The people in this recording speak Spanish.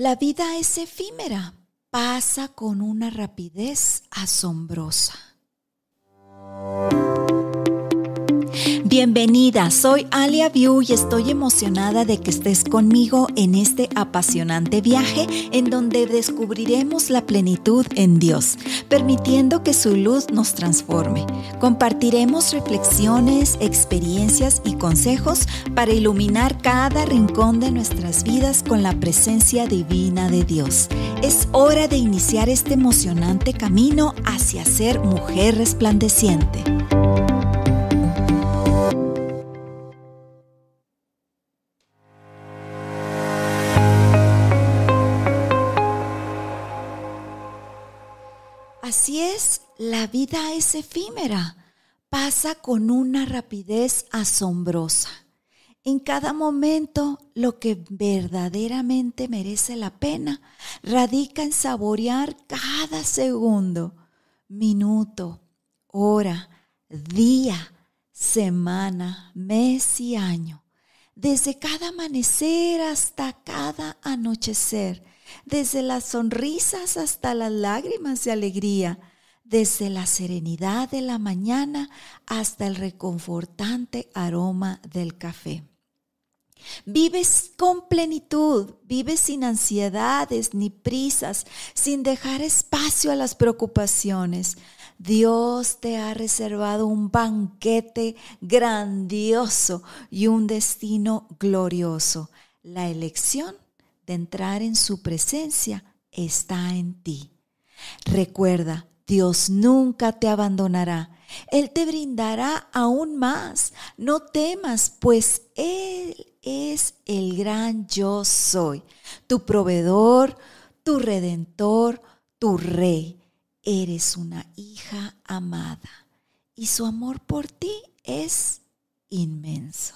La vida es efímera, pasa con una rapidez asombrosa. Bienvenida, soy Alia View y estoy emocionada de que estés conmigo en este apasionante viaje en donde descubriremos la plenitud en Dios, permitiendo que su luz nos transforme. Compartiremos reflexiones, experiencias y consejos para iluminar cada rincón de nuestras vidas con la presencia divina de Dios. Es hora de iniciar este emocionante camino hacia ser mujer resplandeciente. Así es, la vida es efímera, pasa con una rapidez asombrosa. En cada momento lo que verdaderamente merece la pena radica en saborear cada segundo, minuto, hora, día, semana, mes y año. Desde cada amanecer hasta cada anochecer desde las sonrisas hasta las lágrimas de alegría, desde la serenidad de la mañana hasta el reconfortante aroma del café. Vives con plenitud, vives sin ansiedades ni prisas, sin dejar espacio a las preocupaciones. Dios te ha reservado un banquete grandioso y un destino glorioso. La elección entrar en su presencia está en ti. Recuerda, Dios nunca te abandonará. Él te brindará aún más. No temas, pues Él es el gran yo soy, tu proveedor, tu redentor, tu rey. Eres una hija amada y su amor por ti es inmenso.